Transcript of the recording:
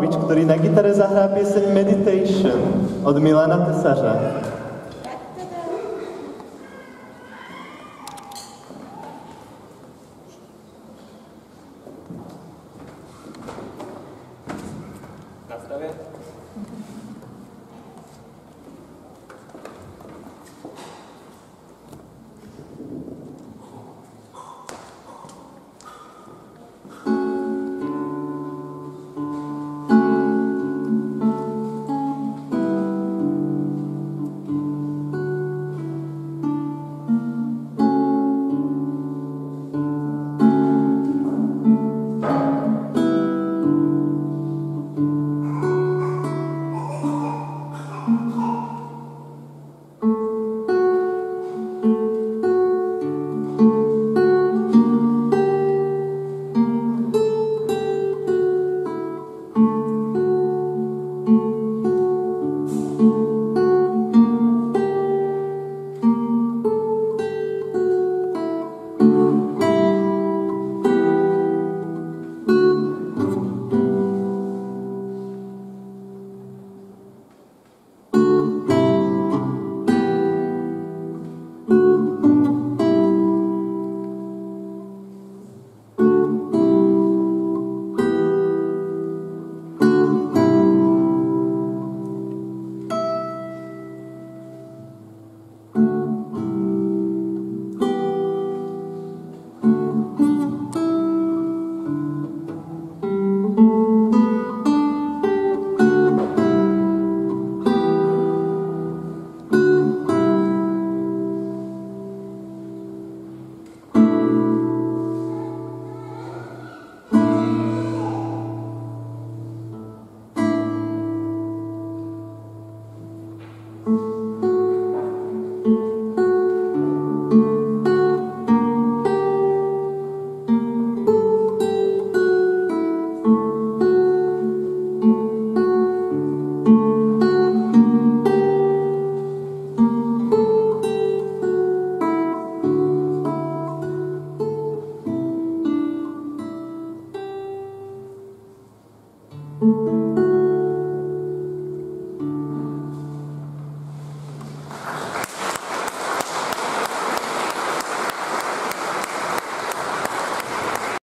Abramovič, ktorý na gitare zahrá pieseň Meditation od Milana Tesařa. Nastavě.